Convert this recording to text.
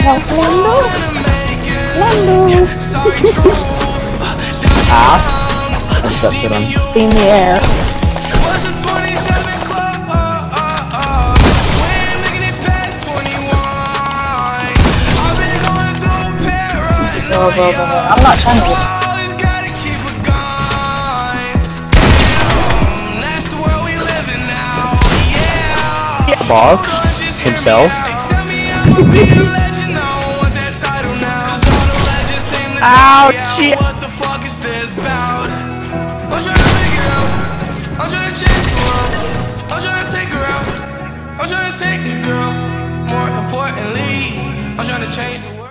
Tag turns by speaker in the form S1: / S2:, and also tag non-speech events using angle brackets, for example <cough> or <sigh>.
S1: Lando. Lando.
S2: Ah. I just got shit on.
S1: In the air. Go, go, go, go. I'm not trying to get
S2: Box himself. <laughs>
S3: Ouchie!
S4: What the fuck is this about? I'm trying to figure out. I'm trying to change the world. I'm trying to take her out. I'm trying to take girl. More importantly, I'm trying to change the world.